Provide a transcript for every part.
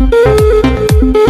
Thank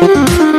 Música